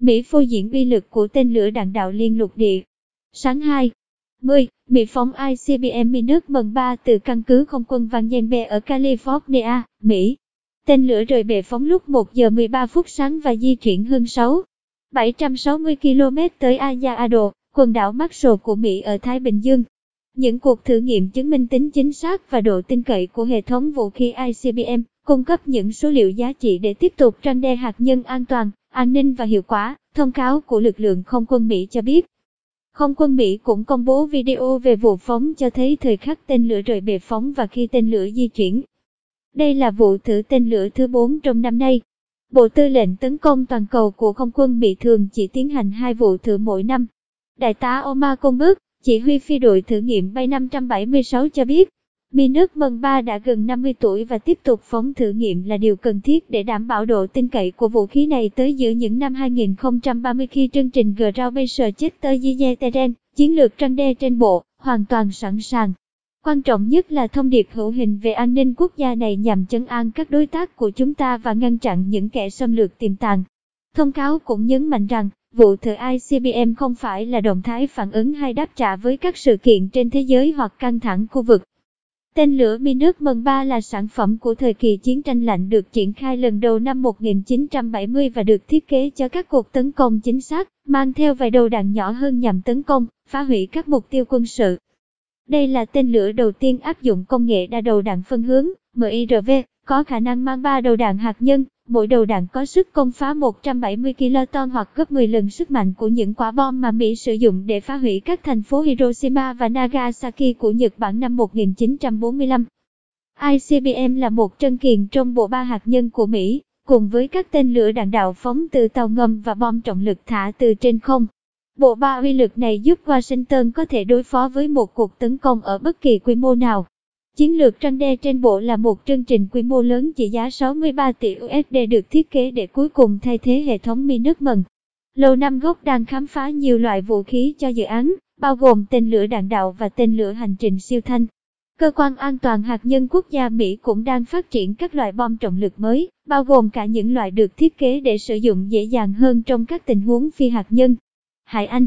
Mỹ phô diễn uy lực của tên lửa đạn đạo liên lục địa. Sáng 2. 10. Mỹ phóng ICBM Minus bằng 3 từ căn cứ không quân Van Jenbe ở California, Mỹ. Tên lửa rời bệ phóng lúc 1 giờ 13 phút sáng và di chuyển hơn 6. 760 km tới Ayado, quần đảo Marshall của Mỹ ở Thái Bình Dương. Những cuộc thử nghiệm chứng minh tính chính xác và độ tin cậy của hệ thống vũ khí ICBM cung cấp những số liệu giá trị để tiếp tục răng đe hạt nhân an toàn, an ninh và hiệu quả, thông cáo của lực lượng không quân Mỹ cho biết. Không quân Mỹ cũng công bố video về vụ phóng cho thấy thời khắc tên lửa rời bệ phóng và khi tên lửa di chuyển. Đây là vụ thử tên lửa thứ 4 trong năm nay. Bộ Tư lệnh tấn công toàn cầu của không quân Mỹ thường chỉ tiến hành hai vụ thử mỗi năm. Đại tá Omar Công Bước, chỉ huy phi đội thử nghiệm bay 576 cho biết, Minus Mần Ba đã gần 50 tuổi và tiếp tục phóng thử nghiệm là điều cần thiết để đảm bảo độ tin cậy của vũ khí này tới giữa những năm 2030 khi chương trình Ground-Chester-Yezeren, chiến lược răng đe trên bộ, hoàn toàn sẵn sàng. Quan trọng nhất là thông điệp hữu hình về an ninh quốc gia này nhằm chấn an các đối tác của chúng ta và ngăn chặn những kẻ xâm lược tiềm tàng. Thông cáo cũng nhấn mạnh rằng, vụ thử ICBM không phải là động thái phản ứng hay đáp trả với các sự kiện trên thế giới hoặc căng thẳng khu vực. Tên lửa Minus Mần 3 là sản phẩm của thời kỳ chiến tranh lạnh được triển khai lần đầu năm 1970 và được thiết kế cho các cuộc tấn công chính xác, mang theo vài đầu đạn nhỏ hơn nhằm tấn công, phá hủy các mục tiêu quân sự. Đây là tên lửa đầu tiên áp dụng công nghệ đa đầu đạn phân hướng, MIRV, có khả năng mang 3 đầu đạn hạt nhân, mỗi đầu đạn có sức công phá 170 kiloton hoặc gấp 10 lần sức mạnh của những quả bom mà Mỹ sử dụng để phá hủy các thành phố Hiroshima và Nagasaki của Nhật Bản năm 1945. ICBM là một chân kiền trong bộ ba hạt nhân của Mỹ, cùng với các tên lửa đạn đạo phóng từ tàu ngầm và bom trọng lực thả từ trên không. Bộ ba uy lực này giúp Washington có thể đối phó với một cuộc tấn công ở bất kỳ quy mô nào. Chiến lược tranh đe trên bộ là một chương trình quy mô lớn trị giá 63 tỷ USD được thiết kế để cuối cùng thay thế hệ thống Minuteman. mần. Lầu Năm Góc đang khám phá nhiều loại vũ khí cho dự án, bao gồm tên lửa đạn đạo và tên lửa hành trình siêu thanh. Cơ quan an toàn hạt nhân quốc gia Mỹ cũng đang phát triển các loại bom trọng lực mới, bao gồm cả những loại được thiết kế để sử dụng dễ dàng hơn trong các tình huống phi hạt nhân. Hải Anh